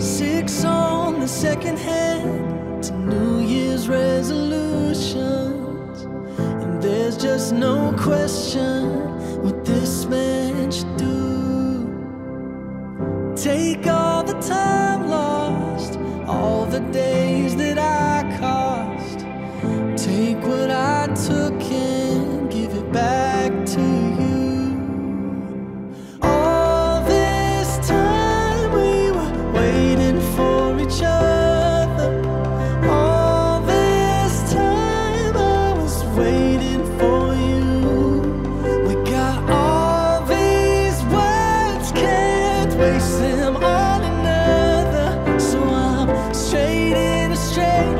Six on the second hand to New Year's resolutions. And there's just no question what this man should do. Take all the time lost, all the days took and give it back to you. All this time we were waiting for each other. All this time I was waiting for you. We got all these words, can't waste them on another. So I'm straight in a straight